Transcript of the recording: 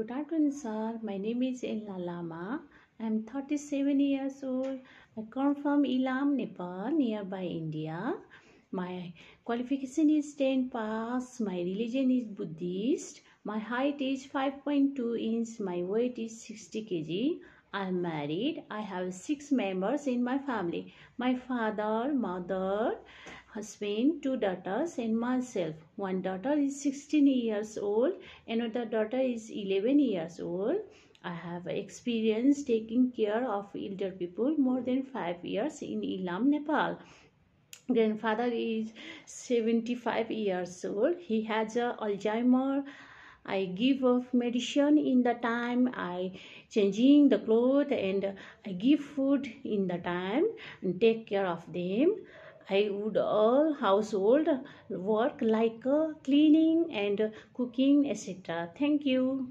Good afternoon, sir. My name is Ella Lama. I'm 37 years old. I come from Ilam, Nepal, nearby India. My qualification is 10 pass. My religion is Buddhist. My height is 5.2 inch. My weight is 60 kg. I'm married. I have six members in my family. My father, mother, husband, two daughters, and myself. One daughter is 16 years old, another daughter is 11 years old. I have experience taking care of elder people more than five years in Ilam, Nepal. Grandfather is 75 years old. He has a Alzheimer. I give of medicine in the time I changing the clothes and I give food in the time and take care of them. I would all household work like uh, cleaning and cooking etc. Thank you.